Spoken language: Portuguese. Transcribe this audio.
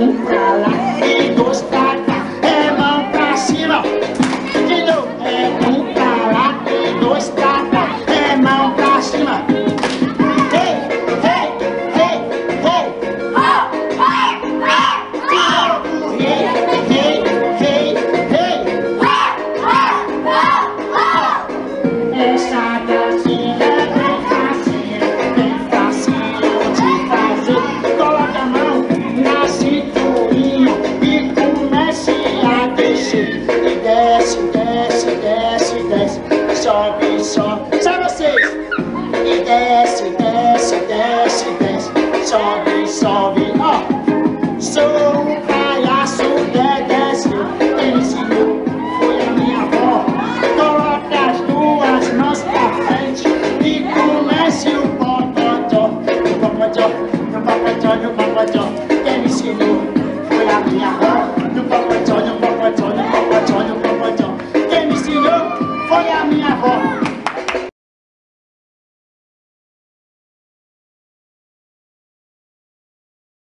Um pra lá. E desce, desce, desce, desce, sobe, sobe. Sai vocês! E desce, desce, desce, desce, sobe.